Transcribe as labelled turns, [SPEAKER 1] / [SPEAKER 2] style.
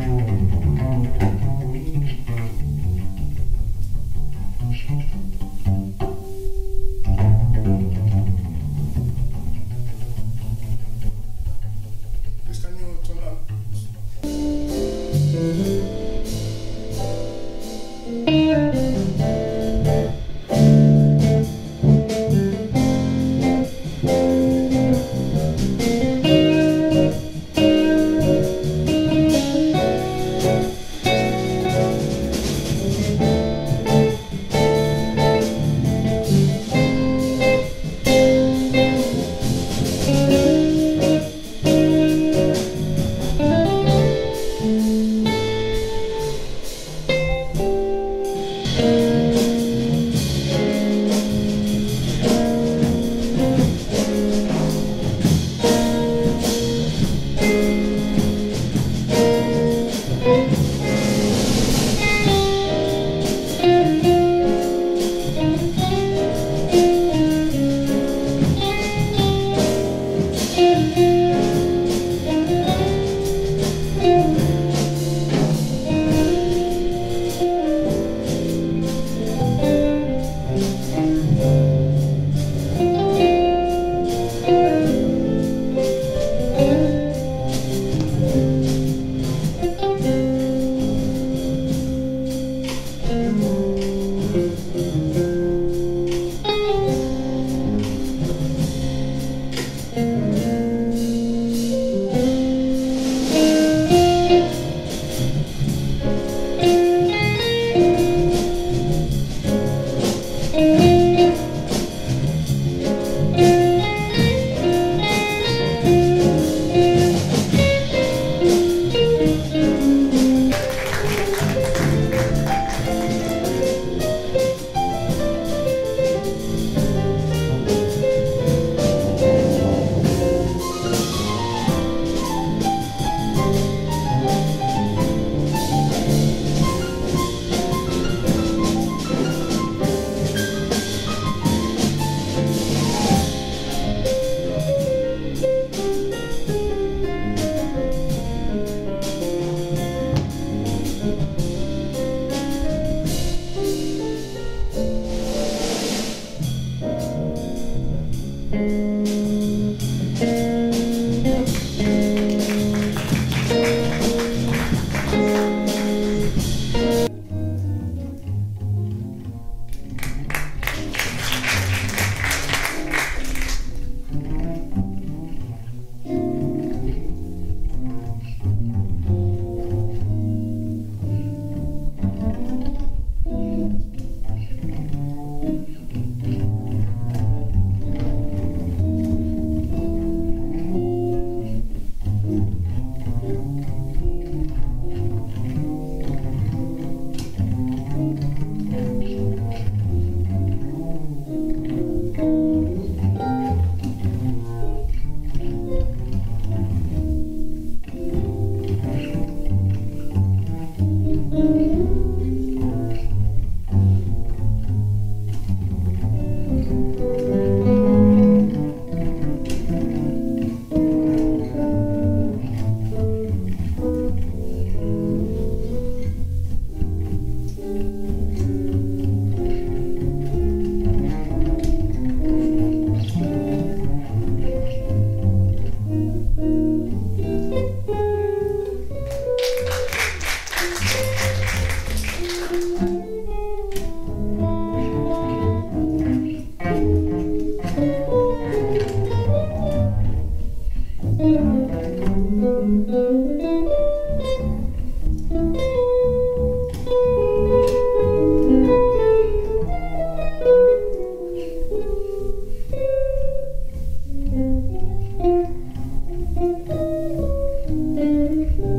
[SPEAKER 1] Thank you. Música Thank you.
[SPEAKER 2] Thank you.